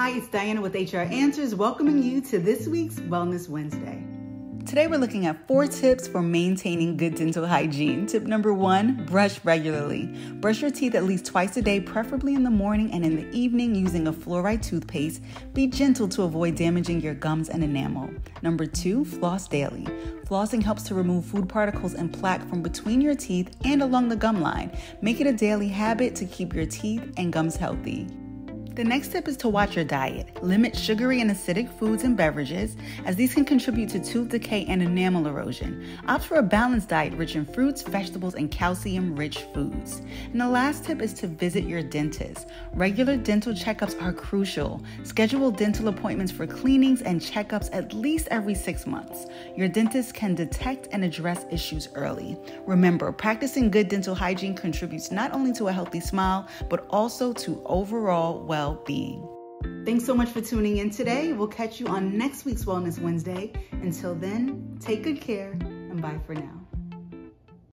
Hi, it's Diana with HR Answers, welcoming you to this week's Wellness Wednesday. Today, we're looking at four tips for maintaining good dental hygiene. Tip number one brush regularly. Brush your teeth at least twice a day, preferably in the morning and in the evening using a fluoride toothpaste. Be gentle to avoid damaging your gums and enamel. Number two, floss daily. Flossing helps to remove food particles and plaque from between your teeth and along the gum line. Make it a daily habit to keep your teeth and gums healthy. The next tip is to watch your diet. Limit sugary and acidic foods and beverages, as these can contribute to tooth decay and enamel erosion. Opt for a balanced diet rich in fruits, vegetables, and calcium rich foods. And the last tip is to visit your dentist. Regular dental checkups are crucial. Schedule dental appointments for cleanings and checkups at least every six months. Your dentist can detect and address issues early. Remember, practicing good dental hygiene contributes not only to a healthy smile, but also to overall well well being. Thanks so much for tuning in today. We'll catch you on next week's Wellness Wednesday. Until then, take good care and bye for now.